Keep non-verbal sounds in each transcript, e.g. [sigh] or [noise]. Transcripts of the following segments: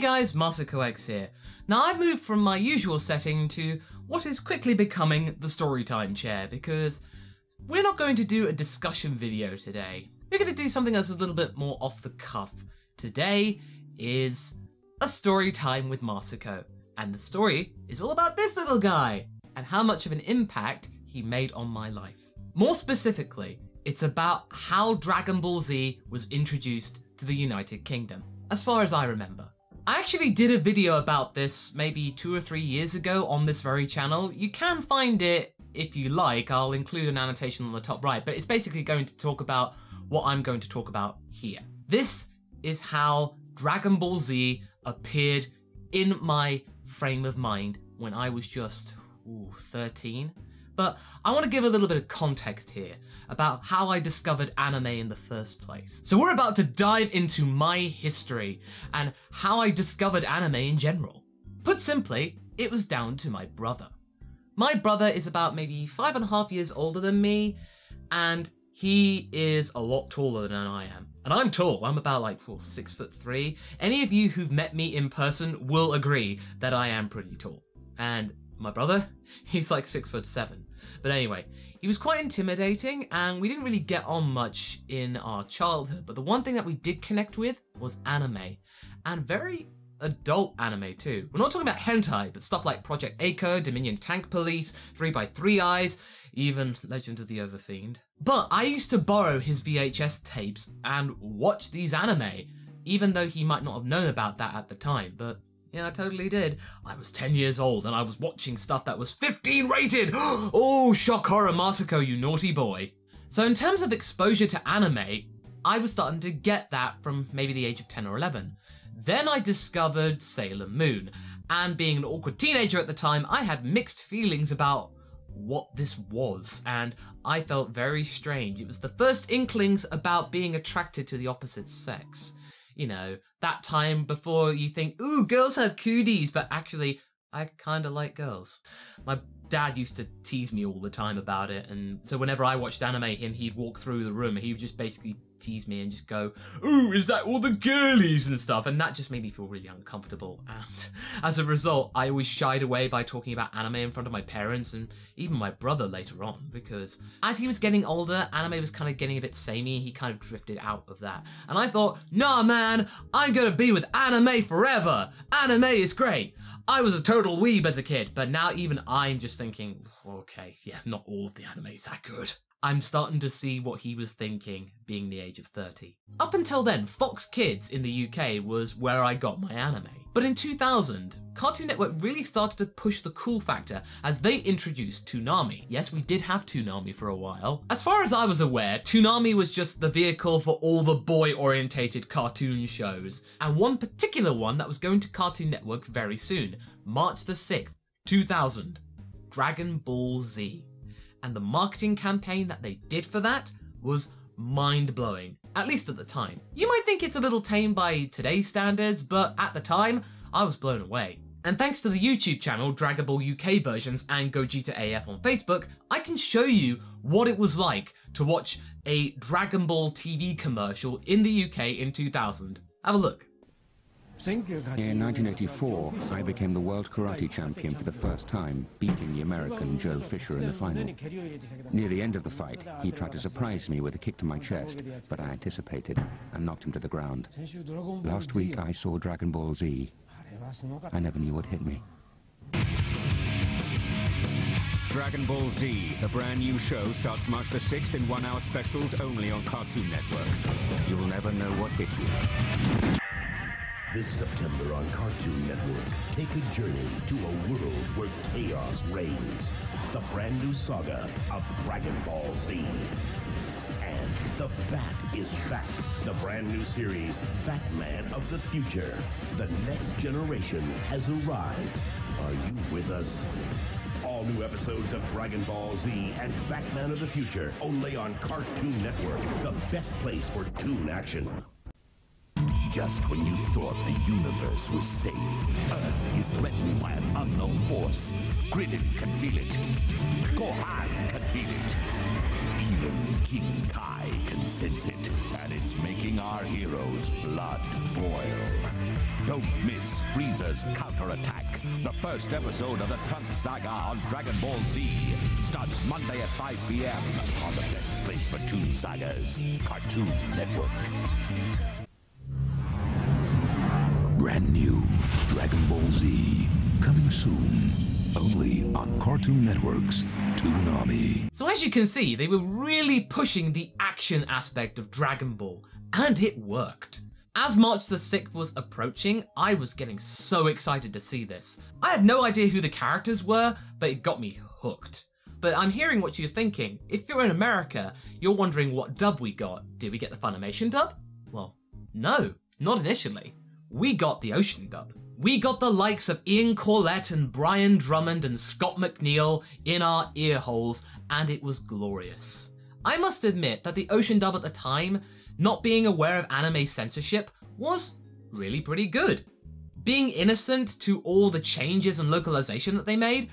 Guys, Masako X here. Now I've moved from my usual setting to what is quickly becoming the storytime chair because we're not going to do a discussion video today. We're going to do something that's a little bit more off the cuff. Today is a story time with Masako. And the story is all about this little guy and how much of an impact he made on my life. More specifically, it's about how Dragon Ball Z was introduced to the United Kingdom, as far as I remember. I actually did a video about this maybe two or three years ago on this very channel. You can find it if you like. I'll include an annotation on the top right, but it's basically going to talk about what I'm going to talk about here. This is how Dragon Ball Z appeared in my frame of mind when I was just ooh, 13. But I want to give a little bit of context here about how I discovered anime in the first place. So we're about to dive into my history and how I discovered anime in general. Put simply, it was down to my brother. My brother is about maybe five and a half years older than me, and he is a lot taller than I am. And I'm tall, I'm about like well, six foot three. Any of you who've met me in person will agree that I am pretty tall. And my brother, [laughs] he's like six foot seven. But anyway, he was quite intimidating and we didn't really get on much in our childhood. But the one thing that we did connect with was anime. And very adult anime too. We're not talking about hentai, but stuff like Project A-ko, Dominion Tank Police, 3x3 Eyes, even Legend of the Overfiend. But I used to borrow his VHS tapes and watch these anime, even though he might not have known about that at the time, but yeah, I totally did. I was 10 years old and I was watching stuff that was 15 rated! [gasps] oh, shock horror Masako, you naughty boy. So in terms of exposure to anime, I was starting to get that from maybe the age of 10 or 11. Then I discovered Sailor Moon, and being an awkward teenager at the time, I had mixed feelings about what this was, and I felt very strange. It was the first inklings about being attracted to the opposite sex. You know, that time before you think, ooh, girls have cooties, but actually, I kind of like girls. My dad used to tease me all the time about it, and so whenever I watched anime, him, he'd walk through the room, he would just basically tease me and just go, "Ooh, is that all the girlies and stuff?" And that just made me feel really uncomfortable. And [laughs] as a result, I always shied away by talking about anime in front of my parents and even my brother later on, because as he was getting older, anime was kind of getting a bit samey. He kind of drifted out of that, and I thought, "Nah, man, I'm gonna be with anime forever. Anime is great." I was a total weeb as a kid, but now even I'm just thinking, okay, yeah, not all of the anime's that good. I'm starting to see what he was thinking being the age of 30. Up until then, Fox Kids in the UK was where I got my anime. But in 2000, Cartoon Network really started to push the cool factor as they introduced Toonami. Yes, we did have Toonami for a while. As far as I was aware, Toonami was just the vehicle for all the boy-orientated cartoon shows, and one particular one that was going to Cartoon Network very soon, March the 6th, 2000, Dragon Ball Z and the marketing campaign that they did for that was mind blowing, at least at the time. You might think it's a little tame by today's standards, but at the time, I was blown away. And thanks to the YouTube channel Dragon Ball UK versions and Gogeta AF on Facebook, I can show you what it was like to watch a Dragon Ball TV commercial in the UK in 2000. Have a look. In 1984, I became the world karate champion for the first time, beating the American Joe Fisher in the final. Near the end of the fight, he tried to surprise me with a kick to my chest, but I anticipated and knocked him to the ground. Last week, I saw Dragon Ball Z. I never knew what hit me. Dragon Ball Z, the brand new show, starts March the 6th in one-hour specials only on Cartoon Network. You'll never know what hit you. This September on Cartoon Network, take a journey to a world where chaos reigns. The brand new saga of Dragon Ball Z. And the Bat is back. The brand new series, Batman of the Future. The next generation has arrived. Are you with us? All new episodes of Dragon Ball Z and Batman of the Future, only on Cartoon Network, the best place for toon action. Just when you thought the universe was safe, Earth is threatened by an unknown force. Krillin can feel it. Gohan can feel it. Even King Kai can sense it, and it's making our heroes' blood boil. Don't miss Frieza's counterattack. The first episode of the Trunks Saga on Dragon Ball Z starts Monday at 5 p.m. on the best place for Toon Sagas, Cartoon Network. Brand new Dragon Ball Z coming soon. Only on Cartoon Network's Toonami. So as you can see, they were really pushing the action aspect of Dragon Ball, and it worked. As March the 6th was approaching, I was getting so excited to see this. I had no idea who the characters were, but it got me hooked. But I'm hearing what you're thinking. If you're in America, you're wondering what dub we got. Did we get the Funimation dub? Well, no, not initially. We got the Ocean dub. We got the likes of Ian Corlett and Brian Drummond and Scott McNeil in our ear holes, and it was glorious. I must admit that the Ocean dub at the time, not being aware of anime censorship, was really pretty good. Being innocent to all the changes and localization that they made,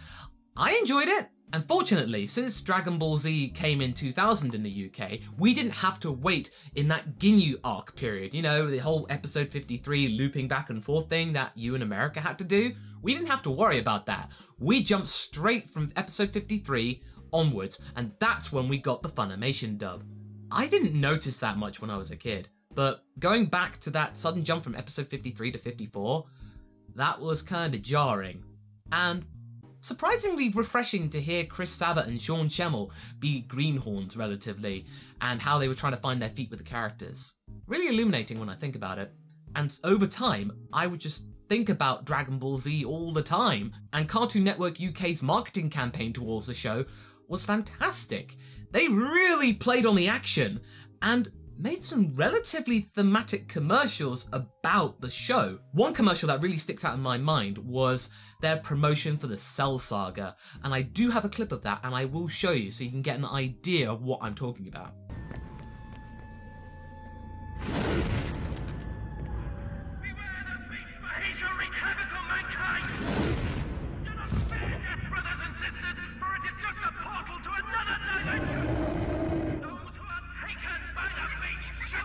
I enjoyed it. And fortunately, since Dragon Ball Z came in 2000 in the UK, we didn't have to wait in that Ginyu arc period. You know, the whole episode 53 looping back and forth thing that you in America had to do. We didn't have to worry about that. We jumped straight from episode 53 onwards, and that's when we got the Funimation dub. I didn't notice that much when I was a kid, but going back to that sudden jump from episode 53 to 54, that was kinda jarring. And surprisingly refreshing to hear Chris Sabat and Sean Schemmel be greenhorns relatively, and how they were trying to find their feet with the characters. Really illuminating when I think about it. And over time, I would just think about Dragon Ball Z all the time, and Cartoon Network UK's marketing campaign towards the show was fantastic. They really played on the action, and made some relatively thematic commercials about the show. One commercial that really sticks out in my mind was their promotion for the Cell Saga, and I do have a clip of that and I will show you so you can get an idea of what I'm talking about.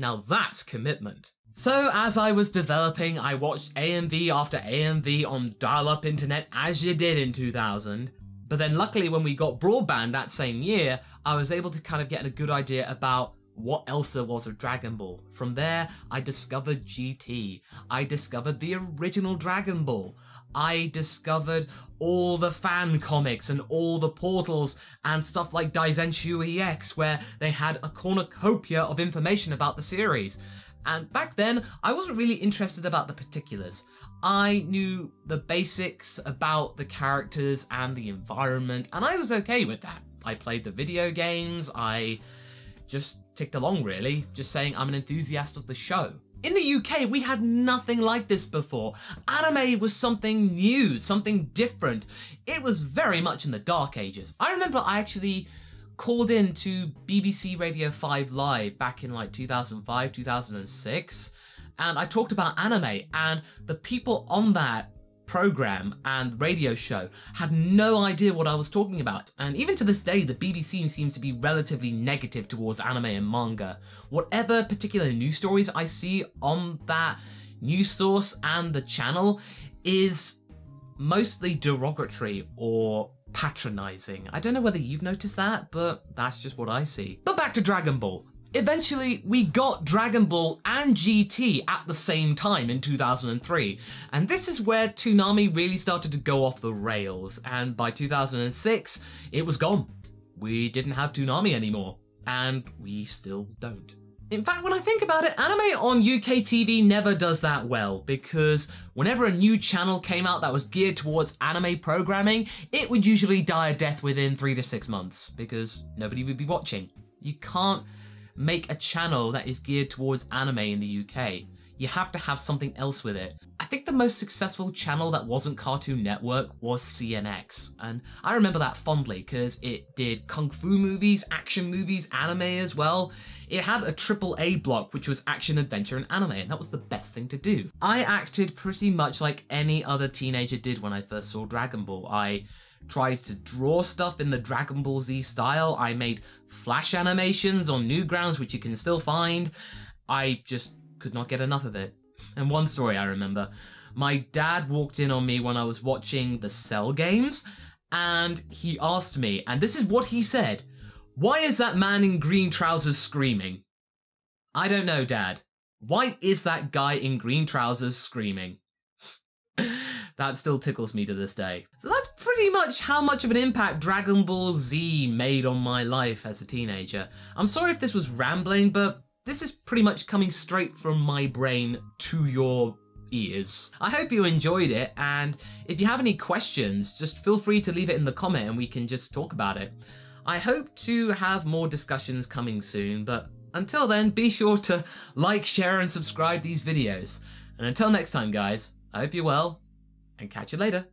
Now that's commitment. So as I was developing, I watched AMV after AMV on dial-up internet as you did in 2000. But then luckily when we got broadband that same year, I was able to kind of get a good idea about what else there was of Dragon Ball. From there, I discovered GT. I discovered the original Dragon Ball. I discovered all the fan comics and all the portals and stuff like Daizenshu EX where they had a cornucopia of information about the series. And back then, I wasn't really interested about the particulars. I knew the basics about the characters and the environment, and I was okay with that. I played the video games, I just ticked along really, just saying I'm an enthusiast of the show. In the UK, we had nothing like this before. Anime was something new, something different. It was very much in the dark ages. I remember I actually called in to BBC Radio 5 Live back in like 2005, 2006, and I talked about anime, and the people on that program and radio show had no idea what I was talking about. And even to this day, the BBC seems to be relatively negative towards anime and manga. Whatever particular news stories I see on that news source and the channel is mostly derogatory or patronizing. I don't know whether you've noticed that, but that's just what I see. But back to Dragon Ball. Eventually, we got Dragon Ball and GT at the same time in 2003, and this is where Toonami really started to go off the rails, and by 2006, it was gone. We didn't have Toonami anymore, and we still don't. In fact, when I think about it, anime on UK TV never does that well because whenever a new channel came out that was geared towards anime programming, it would usually die a death within three to six months because nobody would be watching. You can't make a channel that is geared towards anime in the UK. You have to have something else with it. I think the most successful channel that wasn't Cartoon Network was CNX, and I remember that fondly because it did kung fu movies, action movies, anime as well. It had a triple A block which was action, adventure, and anime, and that was the best thing to do. I acted pretty much like any other teenager did when I first saw Dragon Ball. I tried to draw stuff in the Dragon Ball Z style. I made flash animations on Newgrounds, which you can still find. I just could not get enough of it. And one story I remember my dad walked in on me when I was watching the Cell games, and he asked me, and this is what he said Why is that man in green trousers screaming? I don't know, Dad. Why is that guy in green trousers screaming? [laughs] that still tickles me to this day. So that's pretty much how much of an impact Dragon Ball Z made on my life as a teenager. I'm sorry if this was rambling, but this is pretty much coming straight from my brain to your ears. I hope you enjoyed it, and if you have any questions, just feel free to leave it in the comment and we can just talk about it. I hope to have more discussions coming soon, but until then, be sure to like, share, and subscribe these videos. And until next time, guys, I hope you're well, and catch you later.